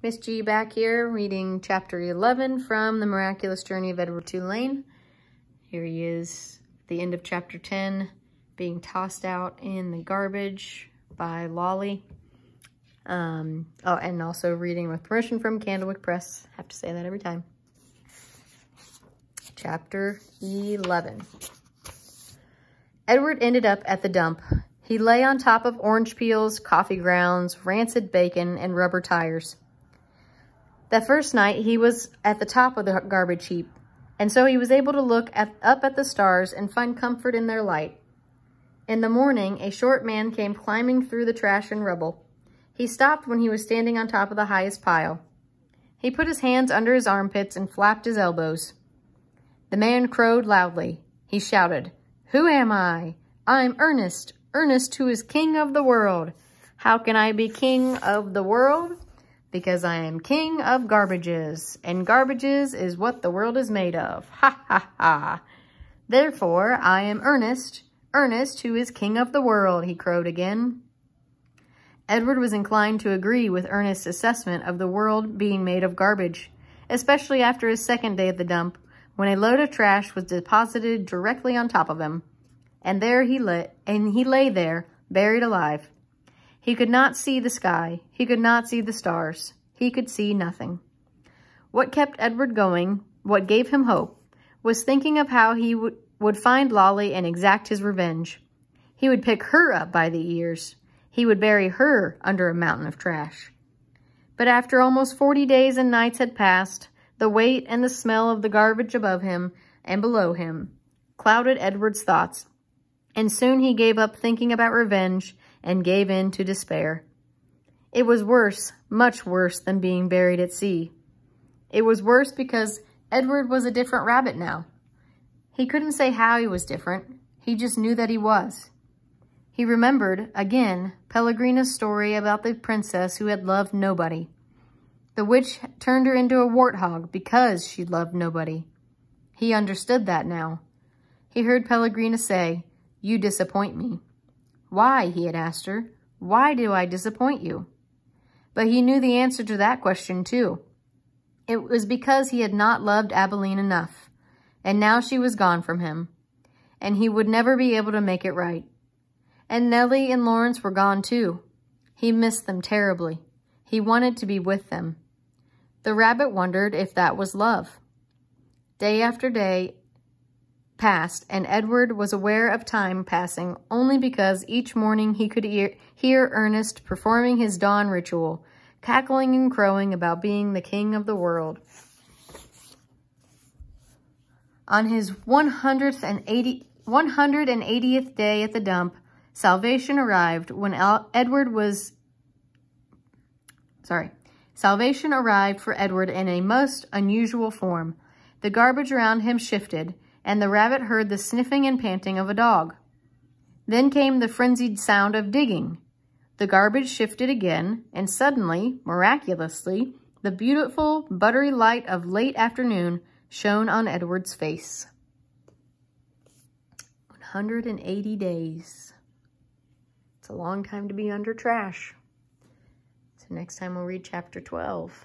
Miss G back here reading chapter 11 from The Miraculous Journey of Edward Tulane. Here he is, the end of chapter 10, being tossed out in the garbage by Lolly. Um, oh, and also reading with permission from Candlewick Press. I have to say that every time. Chapter 11. Edward ended up at the dump. He lay on top of orange peels, coffee grounds, rancid bacon, and rubber tires. That first night, he was at the top of the garbage heap, and so he was able to look at, up at the stars and find comfort in their light. In the morning, a short man came climbing through the trash and rubble. He stopped when he was standing on top of the highest pile. He put his hands under his armpits and flapped his elbows. The man crowed loudly. He shouted, Who am I? I'm Ernest, Ernest who is king of the world. How can I be king of the world? Because I am king of garbages, and garbages is what the world is made of. Ha ha ha. Therefore, I am Ernest, Ernest who is king of the world, he crowed again. Edward was inclined to agree with Ernest's assessment of the world being made of garbage, especially after his second day at the dump, when a load of trash was deposited directly on top of him. And there he lay, and he lay there, buried alive. He could not see the sky. He could not see the stars. He could see nothing. What kept Edward going, what gave him hope, was thinking of how he would find Lolly and exact his revenge. He would pick her up by the ears. He would bury her under a mountain of trash. But after almost 40 days and nights had passed, the weight and the smell of the garbage above him and below him clouded Edward's thoughts, and soon he gave up thinking about revenge and gave in to despair. It was worse, much worse than being buried at sea. It was worse because Edward was a different rabbit now. He couldn't say how he was different. He just knew that he was. He remembered, again, Pellegrina's story about the princess who had loved nobody. The witch turned her into a warthog because she loved nobody. He understood that now. He heard Pellegrina say, You disappoint me. Why, he had asked her, why do I disappoint you? But he knew the answer to that question too. It was because he had not loved Abilene enough, and now she was gone from him, and he would never be able to make it right. And Nellie and Lawrence were gone too. He missed them terribly. He wanted to be with them. The rabbit wondered if that was love. Day after day, passed, and Edward was aware of time passing only because each morning he could hear, hear Ernest performing his dawn ritual, cackling and crowing about being the king of the world. On his 180, 180th day at the dump, salvation arrived when Edward was, sorry, salvation arrived for Edward in a most unusual form. The garbage around him shifted, and the rabbit heard the sniffing and panting of a dog. Then came the frenzied sound of digging. The garbage shifted again, and suddenly, miraculously, the beautiful, buttery light of late afternoon shone on Edward's face. 180 days. It's a long time to be under trash. So next time we'll read chapter 12.